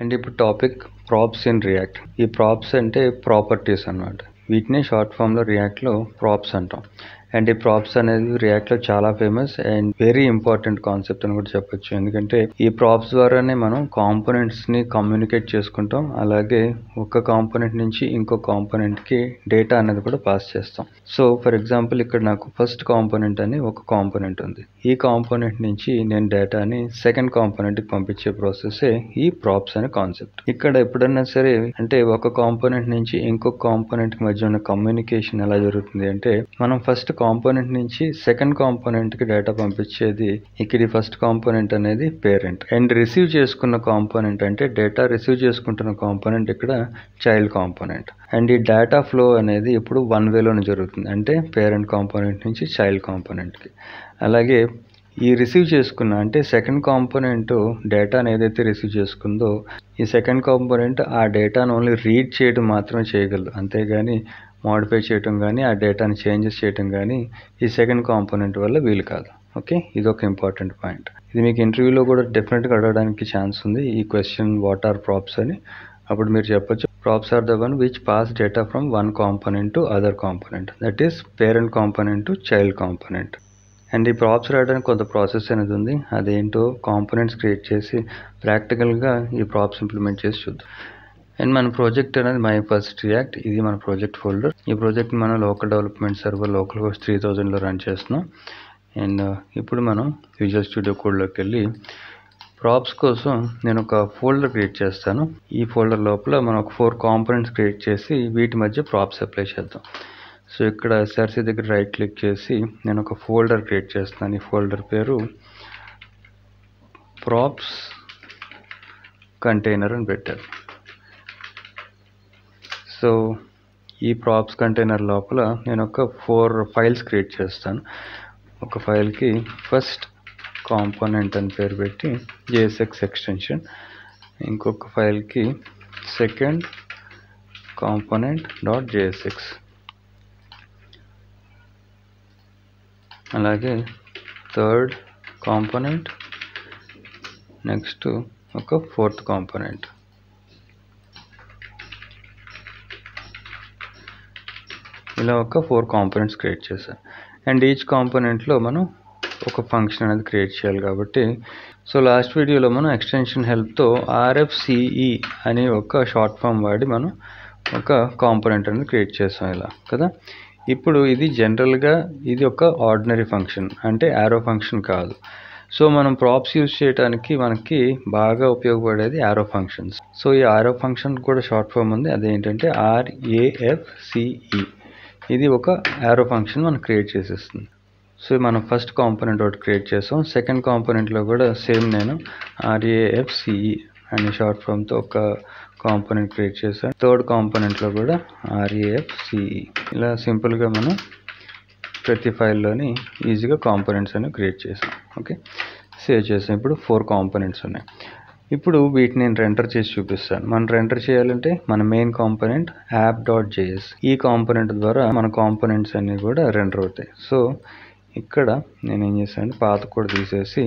And ఇప్పుడు topic props in React. ఈ props అంటే ప్రాపర్టీస్ అన్నమాట. వీటిని షార్ట్ ఫామ్లో రియాక్ట్లో ప్రాప్స్ అంటాం. అండ్ ఈ ప్రాప్స్ అనేది రియాక్ట్లో చాలా famous and very important concept అని కూడా చెప్పొచ్చు. ఎందుకంటే ఈ ప్రాప్స్ ద్వారానే మనం కాంపోనెంట్స్ని కమ్యూనికేట్ చేసుకుంటాం. అలాగే ఒక కాంపోనెంట్ నుంచి ఇంకో కాంపోనెంట్కి డేటా అనేది కూడా పాస్ చేస్తాం. సో ఫర్ ఎగ్జాంపుల్ ఇక్కడ నాకు ఫస్ట్ కాంపోనెంట్ అని ఒక కాంపోనెంట్ ఉంది. ఈ కాంపోనెంట్ నుంచి నేను డేటాని సెకండ్ కాంపోనెంట్కి పంపించే ప్రాసెసే ఈ ప్రాప్స్ అనే కాన్సెప్ట్ ఇక్కడ ఎప్పుడన్నా సరే అంటే ఒక కాంపోనెంట్ నుంచి ఇంకొక కాంపోనెంట్ మధ్య ఉన్న కమ్యూనికేషన్ ఎలా జరుగుతుంది అంటే మనం ఫస్ట్ కాంపోనెంట్ నుంచి సెకండ్ కాంపోనెంట్కి డేటా పంపించేది ఇక్కడ ఫస్ట్ కాంపోనెంట్ అనేది పేరెంట్ అండ్ రిసీవ్ చేసుకున్న కాంపోనెంట్ అంటే డేటా రిసీవ్ చేసుకుంటున్న కాంపోనెంట్ ఇక్కడ చైల్డ్ కాంపోనెంట్ అండ్ ఈ డేటా ఫ్లో అనేది ఇప్పుడు వన్ వేలోనే జరుగుతుంది. అంటే పేరెంట్ కాంపోనెంట్ నుంచి చైల్డ్ కాంపోనెంట్కి అలాగే ఈ రిసీవ్ చేసుకున్న అంటే సెకండ్ కాంపోనెంట్ డేటాను ఏదైతే రిసీవ్ చేసుకుందో ఈ సెకండ్ కాంపోనెంట్ ఆ డేటాను ఓన్లీ రీడ్ చేయడం మాత్రమే చేయగలదు. అంతేగాని మోడిఫై చేయటం కానీ ఆ డేటాని చేంజెస్ చేయటం కానీ ఈ సెకండ్ కాంపోనెంట్ వల్ల వీలు కాదు. ఓకే ఇది ఒక ఇంపార్టెంట్ పాయింట్ ఇది మీకు ఇంటర్వ్యూలో కూడా డెఫినెట్గా అడగడానికి ఛాన్స్ ఉంది. ఈ క్వశ్చన్ వాట్ ఆర్ ప్రాప్స్ అని. అప్పుడు మీరు చెప్పొచ్చు props are the one which pass data from one component to other component that is parent component to child component and ఈ ప్రాప్స్ రాయడానికి కొంత ప్రాసెస్ అనేది ఉంది. అదేంటో కాంపోనెంట్స్ క్రియేట్ చేసి ప్రాక్టికల్గా ఈ ప్రాప్స్ ఇంప్లిమెంట్ చేసి చూద్దాం. అండ్ మన ప్రాజెక్ట్ అనేది మై ఫస్ట్ రియాక్ట్ ఇది మన ప్రాజెక్ట్ ఫోల్డర్ ఈ ప్రాజెక్ట్ మనం local development server local host three థౌజండ్లో రన్ చేస్తున్నాం. అండ్ uh, ఇప్పుడు మనం విజువల్ స్టూడియో కోడ్లోకి వెళ్ళి ప్రాప్స్ కోసం నేను ఒక ఫోల్డర్ క్రియేట్ చేస్తాను. ఈ ఫోల్డర్ లోపల మనం ఒక ఫోర్ కాంపోనెంట్స్ క్రియేట్ చేసి వీటి మధ్య ప్రాప్స్ అప్లై చేద్దాం. సో ఇక్కడ ఎస్ఆర్సీ దగ్గర రైట్ క్లిక్ చేసి నేను ఒక ఫోల్డర్ క్రియేట్ చేస్తాను ఈ ఫోల్డర్ పేరు ప్రాప్స్ కంటైనర్ అని పెట్టాను. సో ఈ ప్రాప్స్ కంటైనర్ లోపల నేను ఒక ఫోర్ ఫైల్స్ క్రియేట్ చేస్తాను. ఒక ఫైల్కి ఫస్ట్ కాంపోనెంట్ అని పేరు పెట్టి జేఎస్ఎక్స్ ఎక్స్టెన్షన్ ఇంకొక ఫైల్కి సెకండ్ కాంపోనెంట్ డాట్ జేఎస్ఎక్స్ అలాగే థర్డ్ కాంపోనెంట్ నెక్స్ట్ ఒక ఫోర్త్ కాంపోనెంట్ ఇలా ఒక ఫోర్ కాంపోనెంట్స్ క్రియేట్ చేశాను అండ్ ఈచ్ కాంపోనెంట్లో మనం ఒక ఫంక్షన్ అనేది క్రియేట్ చేయాలి కాబట్టి సో లాస్ట్ వీడియోలో మనం ఎక్స్టెన్షన్ హెల్ప్తో ఆర్ఎఫ్సిఈ అని ఒక షార్ట్ ఫామ్ వాడి మనం ఒక కాంపోనెంట్ అనేది క్రియేట్ చేసాం ఇలా కదా? ఇప్పుడు ఇది జనరల్గా ఇది ఒక ఆర్డినరీ ఫంక్షన్ అంటే యారో ఫంక్షన్ కాదు. సో మనం ప్రాప్స్ యూజ్ చేయడానికి మనకి బాగా ఉపయోగపడేది యారో ఫంక్షన్స్. సో ఈ ఆరో ఫంక్షన్ కూడా షార్ట్ ఫామ్ ఉంది. అదేంటంటే ఆర్ఏఎఫ్సిఈ. ఇది ఒక యారో ఫంక్షన్ మనం క్రియేట్ చేసేస్తుంది. సో మనం ఫస్ట్ కాంపోనెంట్ ఒకటి క్రియేట్ చేసాం. సెకండ్ కాంపోనెంట్లో కూడా సేమ్ నేను ఆర్ఏఎఫ్సిఈ అనే షార్ట్ ఫామ్తో ఒక కాంపోనెంట్ క్రియేట్ చేశాను. థర్డ్ కాంపోనెంట్లో కూడా ఆర్ఏఎఫ్సిఈ ఇలా సింపుల్గా మనం ప్రతి ఫైల్లోని ఈజీగా కాంపోనెంట్స్ అనేవి క్రియేట్ చేసాం. ఓకే సేవ్ చేసాం. ఇప్పుడు ఫోర్ కాంపోనెంట్స్ ఉన్నాయి. ఇప్పుడు వీటిని నేను రెండర్ చేసి చూపిస్తాను. మనం రెండర్ చేయాలంటే మన main component app dot JS ఈ కాంపోనెంట్ ద్వారా మన కాంపోనెంట్స్ అన్నీ కూడా రెండర్ అవుతాయి. సో ఇక్కడ నేను ఏం చేశాను పాత కూడా తీసేసి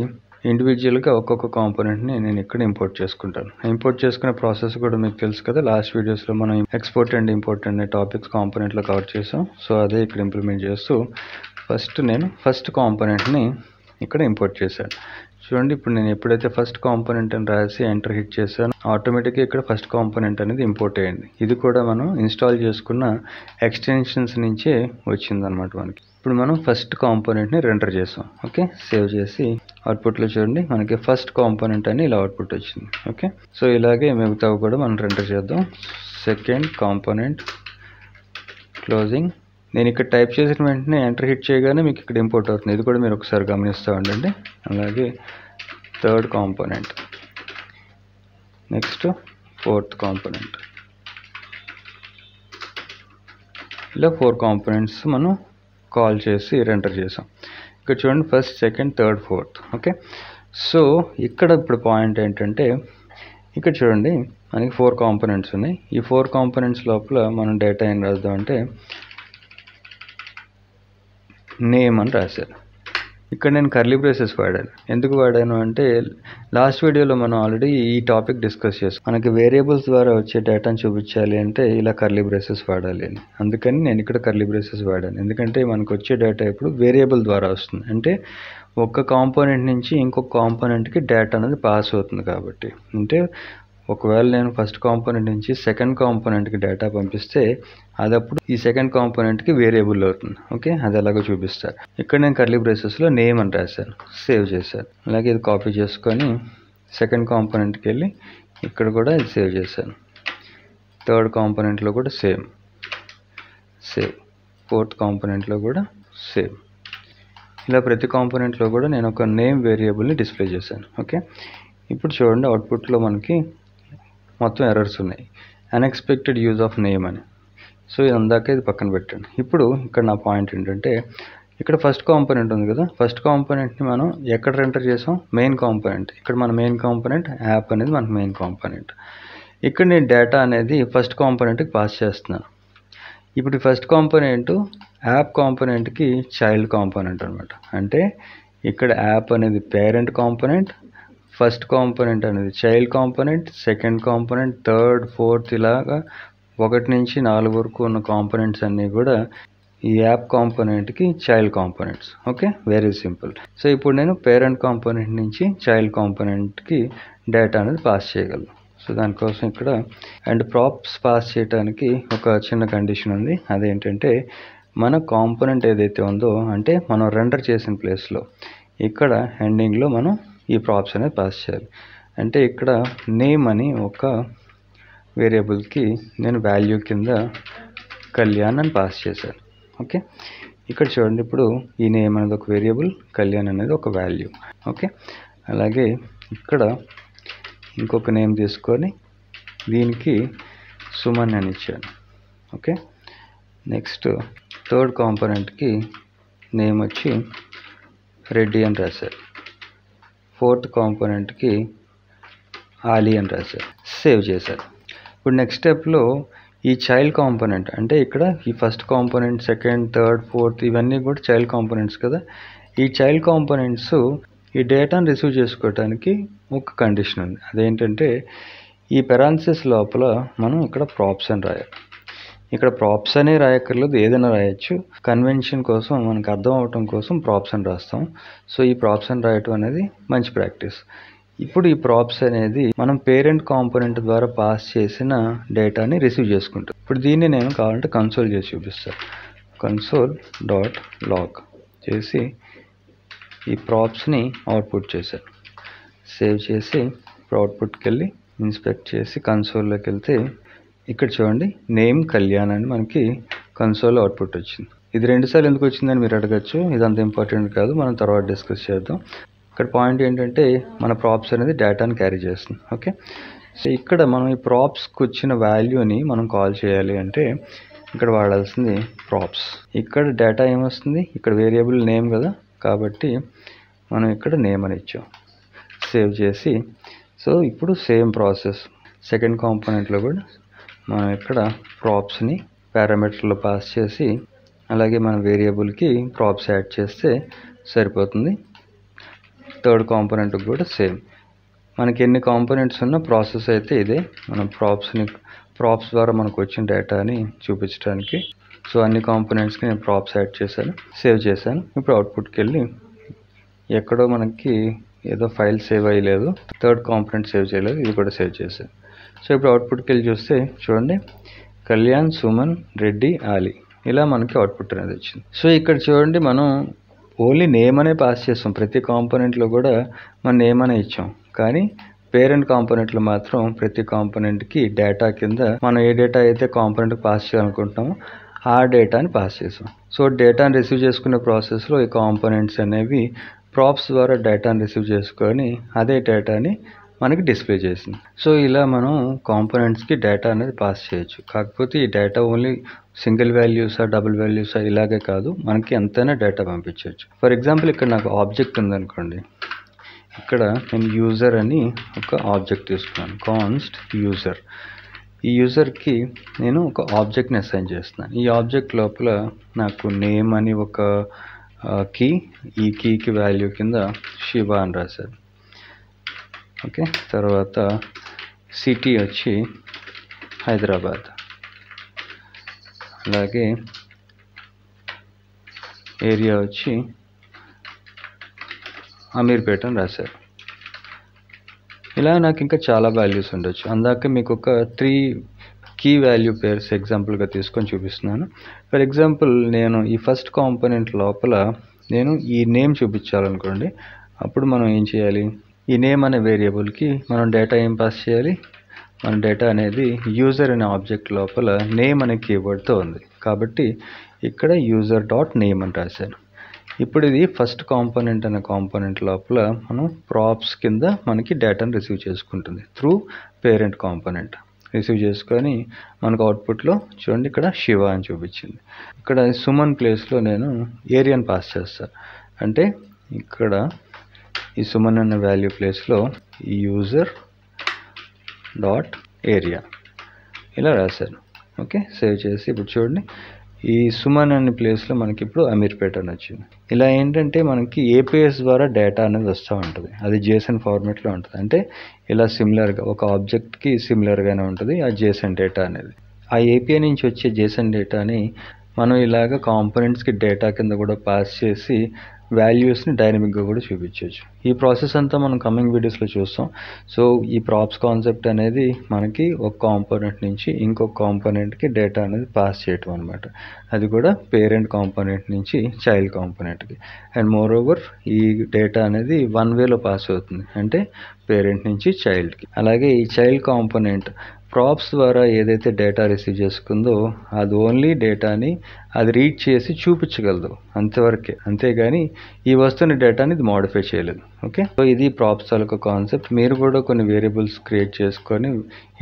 ఇండివిజువల్గా ఒక్కొక్క కాంపోనెంట్ని నేను ఇక్కడ ఇంపోర్ట్ చేసుకుంటాను. ఇంపోర్ట్ చేసుకునే ప్రాసెస్ కూడా మీకు తెలుసు కదా లాస్ట్ వీడియోస్లో మనం ఎక్స్పోర్ట్ అండ్ ఇంపోర్ట్ అనే టాపిక్స్ కాంపోనెంట్లో కవర్ చేసాం. సో అదే ఇక్కడ ఇంప్లిమెంట్ చేస్తూ ఫస్ట్ నేను ఫస్ట్ కాంపోనెంట్ని ఇక్కడ ఇంపోర్ట్ చేశాను. చూడండి ఇప్పుడు నేను ఎప్పుడైతే ఫస్ట్ కాంపోనెంట్ అని రాసి ఎంటర్ హిట్ చేశాను ఆటోమేటిక్గా ఇక్కడ ఫస్ట్ కాంపోనెంట్ అనేది ఇంపోర్ట్ అయ్యింది. ఇది కూడా మనం ఇన్స్టాల్ చేసుకున్న ఎక్స్టెన్షన్స్ నుంచే వచ్చిందనమాట మనకి. ఇప్పుడు మనం ఫస్ట్ కాంపోనెంట్ని రెండర్ చేసాం. ఓకే సేవ్ చేసి అవుట్పుట్లో చూడండి మనకి ఫస్ట్ కాంపోనెంట్ అని ఇలా అవుట్పుట్ వచ్చింది. ఓకే సో ఇలాగే మిగతావి కూడా మనం రెండర్ చేద్దాం. సెకండ్ కాంపోనెంట్ క్లోజింగ్ నేను ఇక్కడ టైప్ చేసిన వెంటనే ఎంటర్ హిట్ చేయగానే మీకు ఇక్కడ ఇంపోర్ట్ అవుతుంది. ఇది కూడా మీరు ఒకసారి గమనిస్తూ ఉండండి. అలాగే third component. Next fourth component. ఇలా ఫోర్ కాంపోనెంట్స్ మనం కాల్ చేసి రెంటర్ చేసాం. ఇక్కడ చూడండి first second third fourth. Okay? So ఇక్కడ ఇప్పుడు పాయింట్ ఏంటంటే ఇక్కడ చూడండి మనకి ఫోర్ కాంపోనెంట్స్ ఉన్నాయి. ఈ ఫోర్ కాంపోనెంట్స్ లోపల మనం డేటా ఏం రాద్దాం అంటే నేమ్ అని రాశారు. ఇక్కడ నేను కర్లీ బ్రేసెస్ వాడాను. ఎందుకు వాడాను అంటే లాస్ట్ వీడియోలో మనం ఆల్రెడీ ఈ టాపిక్ డిస్కస్ చేసాం. మనకి వేరియబుల్స్ ద్వారా వచ్చే డేటాను చూపించాలి అంటే ఇలా కర్లీ బ్రేసెస్ వాడాలి అని. అందుకని నేను ఇక్కడ కర్లీ బ్రేసెస్ వాడాను. ఎందుకంటే మనకు వచ్చే డేటా ఇప్పుడు వేరియబుల్ ద్వారా వస్తుంది. అంటే ఒక కాంపోనెంట్ నుంచి ఇంకొక కాంపోనెంట్కి డేటా అనేది పాస్ అవుతుంది కాబట్టి. అంటే ఒకవేళ నేను ఫస్ట్ కాంపోనెంట్ నుంచి సెకండ్ కాంపోనెంట్కి డేటా పంపిస్తే అది అప్పుడు ఈ సెకండ్ కాంపోనెంట్కి వేరియబుల్ అవుతుంది. ఓకే అది ఎలాగో చూపిస్తారు. ఇక్కడ నేను కర్లీ బ్రేసెస్లో నేమ్ అని రాశాను. సేవ్ చేశాను. అలాగే ఇది కాపీ చేసుకొని సెకండ్ కాంపోనెంట్కి వెళ్ళి ఇక్కడ కూడా ఇది సేవ్ చేశాను. థర్డ్ కాంపోనెంట్లో కూడా సేమ్ సేవ్ ఫోర్త్ కాంపోనెంట్లో కూడా సేమ్ ఇలా ప్రతి కాంపోనెంట్లో కూడా నేను ఒక నేమ్ వేరియబుల్ని డిస్ప్లే చేశాను. ఓకే ఇప్పుడు చూడండి అవుట్పుట్లో మనకి మొత్తం ఎర్రర్స్ ఉన్నాయి. అన్ఎక్స్పెక్టెడ్ యూజ్ ఆఫ్ నేమ్ అని. సో ఇది అందాక ఇది పక్కన పెట్టండి. ఇప్పుడు ఇక్కడ నా పాయింట్ ఏంటంటే ఇక్కడ ఫస్ట్ కాంపోనెంట్ ఉంది కదా. ఫస్ట్ కాంపోనెంట్ని మనం ఎక్కడ ఎంటర్ చేసాం? మెయిన్ కాంపోనెంట్ ఇక్కడ మన మెయిన్ కాంపోనెంట్ యాప్ అనేది మనకు మెయిన్ కాంపోనెంట్ ఇక్కడ నేను డేటా అనేది ఫస్ట్ కాంపోనెంట్కి పాస్ చేస్తున్నాను. ఇప్పుడు ఫస్ట్ కాంపోనెంట్ యాప్ కాంపోనెంట్కి చైల్డ్ కాంపోనెంట్ అనమాట అంటే ఇక్కడ యాప్ అనేది పేరెంట్ కాంపోనెంట్ ఫస్ట్ కాంపోనెంట్ అనేది child component second component third fourth ఇలాగా ఒకటి నుంచి నాలుగు వరకు ఉన్న కాంపోనెంట్స్ అన్నీ కూడా ఈ app కాంపోనెంట్కి child components. Okay? Very simple so ఇప్పుడు నేను పేరెంట్ కాంపోనెంట్ నుంచి చైల్డ్ కాంపోనెంట్కి డేటా అనేది పాస్ చేయగలను. సో దానికోసం ఇక్కడ అండ్ ప్రాప్స్ పాస్ చేయడానికి ఒక చిన్న కండిషన్ ఉంది. అదేంటంటే మన కాంపోనెంట్ ఏదైతే ఉందో అంటే మనం రెండర్ చేసిన ప్లేస్లో ఇక్కడ ఎండింగ్లో మనం ఈ ప్రాప్స్ అనేది పాస్ చేయాలి. అంటే ఇక్కడ నేమ్ అని ఒక వేరియబుల్కి నేను వాల్యూ కింద కళ్యాణ్ అని పాస్ చేశాను. ఓకే ఇక్కడ చూడండి ఇప్పుడు ఈ నేమ్ అనేది ఒక వేరియబుల్ కళ్యాణ్ అనేది ఒక వాల్యూ ఓకే అలాగే ఇక్కడ ఇంకొక నేమ్ తీసుకొని దీనికి సుమన్ అని ఇచ్చాను. ఓకే నెక్స్ట్ థర్డ్ కాంపోనెంట్కి నేమ్ వచ్చి రెడ్డి అని రాశారు. ఫోర్త్ కాంపోనెంట్కి ఆలీ అని రాశారు. సేవ్ చేశారు. ఇప్పుడు నెక్స్ట్ స్టెప్లో ఈ చైల్డ్ కాంపోనెంట్ అంటే ఇక్కడ ఈ first component second third fourth ఇవన్నీ కూడా చైల్డ్ కాంపోనెంట్స్ కదా. ఈ చైల్డ్ కాంపోనెంట్స్ ఈ డేటాను రిసీవ్ చేసుకోవడానికి ఒక కండిషన్ ఉంది. అదేంటంటే ఈ పెరాన్సిస్ లోపల మనం ఇక్కడ ప్రాప్స్ అని రాయాలి. ఇక్కడ ప్రాప్స్ అనే రాయక్కర్లేదు ఏదైనా రాయొచ్చు. కన్వెన్షన్ కోసం మనకు అర్థం అవటం కోసం ప్రాప్స్ అని రాస్తాం. సో ఈ ప్రాప్స్ అని రాయటం అనేది మంచి ప్రాక్టీస్ ఇప్పుడు ఈ ప్రాప్స్ అనేది మనం పేరెంట్ కాంపోనెంట్ ద్వారా పాస్ చేసిన డేటాని రిసీవ్ చేసుకుంటాం. ఇప్పుడు దీన్ని నేను కావాలంటే కన్సోల్ చేసి చూపిస్తాను కన్సోల్ డాట్ లాగ్ చేసి ఈ ప్రాప్స్ని అవుట్పుట్ చేశాను సేవ్ చేసి అవుట్పుట్కి వెళ్ళి ఇన్స్పెక్ట్ చేసి కన్సోల్లోకి వెళ్తే ఇక్కడ చూడండి నేమ్ కళ్యాణ్ అని మనకి కన్సోల్ అవుట్పుట్ వచ్చింది. ఇది రెండుసార్లు ఎందుకు వచ్చిందని మీరు అడగచ్చు. ఇది అంత ఇంపార్టెంట్ కాదు. మనం తర్వాత డిస్కస్ చేద్దాం. ఇక్కడ పాయింట్ ఏంటంటే మన ప్రాప్స్ అనేది డేటాని క్యారీ చేస్తుంది. ఓకే సో ఇక్కడ మనం ఈ ప్రాప్స్కి వచ్చిన వాల్యూని మనం కాల్ చేయాలి అంటే ఇక్కడ వాడాల్సింది ప్రాప్స్ ఇక్కడ డేటా ఏమొస్తుంది? ఇక్కడ వేరియబుల్ నేమ్ కదా. కాబట్టి మనం ఇక్కడ నేమ్ అని ఇచ్చాం. సేవ్ చేసి సో ఇప్పుడు సేమ్ ప్రాసెస్ సెకండ్ కాంపోనెంట్లో కూడా మనం ఇక్కడ ప్రాప్స్ని పారామీటర్లో పాస్ చేసి అలాగే మన వేరియబుల్కి ప్రాప్స్ యాడ్ చేస్తే సరిపోతుంది. థర్డ్ కాంపోనెంట్కి కూడా సేమ్ మనకి ఎన్ని కాంపోనెంట్స్ ఉన్న ప్రాసెస్ అయితే ఇదే. మనం ప్రాప్స్ని ప్రాప్స్ ద్వారా మనకు వచ్చిన డేటాని చూపించడానికి. సో అన్ని కాంపోనెంట్స్కి నేను ప్రాప్స్ యాడ్ చేశాను సేవ్ చేశాను. ఇప్పుడు అవుట్పుట్కి వెళ్ళి ఎక్కడో మనకి ఏదో ఫైల్ సేవ్ అయ్యలేదు. థర్డ్ కాంపోనెంట్ సేవ్ చేయలేదు ఇది కూడా సేవ్ చేశాను. సో ఇప్పుడు అవుట్పుట్కి వెళ్ళి చూస్తే చూడండి. కళ్యాణ్ సుమన్ రెడ్డి ఆలి. ఇలా మనకి అవుట్పుట్ అనేది వచ్చింది. సో ఇక్కడ చూడండి మనం ఓన్లీ నేమ్ అనే పాస్ చేస్తాం. ప్రతి కాంపోనెంట్లో కూడా మన నేమ్ అనే ఇచ్చాం. కానీ పేరెంట్ కాంపోనెంట్లు మాత్రం ప్రతి కాంపోనెంట్కి డేటా కింద మనం ఏ డేటా అయితే కాంపోనెంట్కి పాస్ చేయాలనుకుంటున్నామో ఆ డేటాని పాస్ చేసాం సో డేటాని రిసీవ్ చేసుకునే ప్రాసెస్లో ఈ కాంపోనెంట్స్ అనేవి ప్రాప్స్ ద్వారా డేటాని రిసీవ్ చేసుకొని అదే డేటాని మనకి డిస్ప్లే చేసింది. సో ఇలా మనం కాంపోనెంట్స్కి డేటా అనేది పాస్ చేయొచ్చు. కాకపోతే ఈ డేటా ఓన్లీ సింగిల్ వాల్యూసా డబుల్ వాల్యూసా ఇలాగే కాదు. మనకి ఎంతైనా డేటా పంపించవచ్చు ఫర్ ఎగ్జాంపుల్ ఇక్కడ నాకు ఆబ్జెక్ట్ ఉందనుకోండి. ఇక్కడ నేను యూజర్ అని ఒక ఆబ్జెక్ట్ తీసుకున్నాను. కాన్స్ట్ యూజర్ ఈ యూజర్కి నేను ఒక ఆబ్జెక్ట్ని అసైన్ చేస్తున్నాను. ఈ ఆబ్జెక్ట్ లోపల నాకు నేమ్ అని ఒక కీ ఈ కీకి వాల్యూ కింద శివ అని రాశారు. ఓకే? తర్వాత సిటీ వచ్చి హైదరాబాద్. అలాగే ఏరియా వచ్చి అమీర్పేట అని రాశారు. ఇలా నాకు ఇంకా చాలా వాల్యూస్ ఉండొచ్చు. అందాక మీకు ఒక త్రీ కీ వాల్యూ పేర్స్ ఎగ్జాంపుల్గా తీసుకొని చూపిస్తున్నాను. ఫర్ ఎగ్జాంపుల్ నేను ఈ ఫస్ట్ కాంపోనెంట్ లోపల నేను ఈ నేమ్ చూపించాలనుకోండి అప్పుడు మనం ఏం చేయాలి? ఈ నేమ్ అనే వేరియబుల్కి మనం డేటా ఏం పాస్ చేయాలి? మన డేటా అనేది యూజర్ అనే ఆబ్జెక్ట్ లోపల నేమ్ అనే కీవర్డ్తో ఉంది. కాబట్టి ఇక్కడ యూజర్ డాట్ నేమ్ అని రాశాను. ఇప్పుడు ఇది ఫస్ట్ కాంపోనెంట్ అనే కాంపోనెంట్ లోపల మనం ప్రాప్స్ కింద మనకి డేటాను రిసీవ్ చేసుకుంటుంది. త్రూ పేరెంట్ కాంపోనెంట్ రిసీవ్ చేసుకొని మనకు అవుట్పుట్లో చూడండి ఇక్కడ శివ అని చూపించింది. ఇక్కడ సుమన్ ప్లేస్లో నేను ఏరియాని పాస్ చేస్తాను అంటే ఇక్కడ ఈ సుమన్ అనే వాల్యూ ప్లేస్లో ఈ యూజర్ డాట్ ఏరియా ఇలా రాశాను. ఓకే సేవ్ చేసి ఇప్పుడు చూడండి. ఈ సుమన్ అనే ప్లేస్లో మనకి ఇప్పుడు అమీర్పేట అని వచ్చింది. ఇలా ఏంటంటే మనకి ఏపీఎస్ ద్వారా డేటా అనేది వస్తూ ఉంటుంది. అది జేసన్ ఫార్మేట్లో ఉంటుంది. అంటే ఇలా సిమిలర్గా ఒక ఆబ్జెక్ట్కి సిమిలర్గానే ఉంటుంది ఆ జేసన్ డేటా అనేది. ఆ ఏపీఐ నుంచి వచ్చే జేసన్ డేటాని మనం ఇలాగ కాంపోనెంట్స్కి డేటా కింద కూడా పాస్ చేసి వాల్యూస్ని డైనమిక్గా కూడా చూపించవచ్చు. ఈ ప్రాసెస్ అంతా మనం కమింగ్ వీడియోస్లో చూస్తాం. సో ఈ ప్రాప్స్ కాన్సెప్ట్ అనేది మనకి ఒక కాంపోనెంట్ నుంచి ఇంకొక కాంపోనెంట్కి డేటా అనేది పాస్ చేయటం అనమాట అది కూడా పేరెంట్ కాంపోనెంట్ నుంచి చైల్డ్ కాంపోనెంట్కి అండ్ మోర్ ఓవర్ ఈ డేటా అనేది వన్ వేలో పాస్ అవుతుంది. అంటే పేరెంట్ నుంచి చైల్డ్కి అలాగే ఈ చైల్డ్ కాంపోనెంట్ ప్రాప్స్ ద్వారా ఏదైతే డేటా రిసీవ్ చేసుకుందో అది ఓన్లీ డేటాని అది రీడ్ చేసి చూపించగలదు అంతవరకే. అంతేగాని ఈ వస్తున్న డేటాని ఇది మోడిఫై చేయలేదు ఓకే సో ఇది ప్రాప్స్ తాలూకా కాన్సెప్ట్ మీరు కూడా కొన్ని వేరియబుల్స్ క్రియేట్ చేసుకొని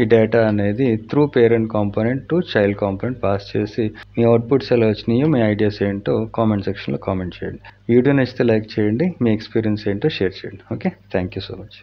ఈ డేటా అనేది through parent component to child component pass చేసి మీ అవుట్పుట్స్ ఎలా వచ్చినాయో మీ ఐడియాస్ ఏంటో కామెంట్ సెక్షన్లో కామెంట్ చేయండి. వీడియో నచ్చితే లైక్ చేయండి మీ ఎక్స్పీరియన్స్ ఏంటో షేర్ చేయండి okay thank you so much